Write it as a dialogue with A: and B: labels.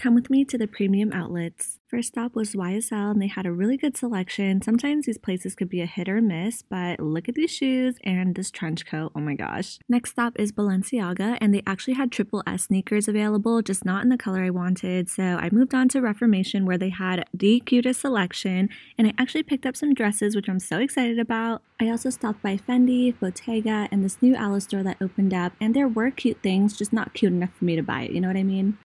A: Come with me to the premium outlets. First stop was YSL and they had a really good selection. Sometimes these places could be a hit or miss, but look at these shoes and this trench coat. Oh my gosh. Next stop is Balenciaga and they actually had triple S sneakers available, just not in the color I wanted. So I moved on to Reformation where they had the cutest selection and I actually picked up some dresses, which I'm so excited about. I also stopped by Fendi, Bottega, and this new Alo store that opened up and there were cute things, just not cute enough for me to buy it, you know what I mean?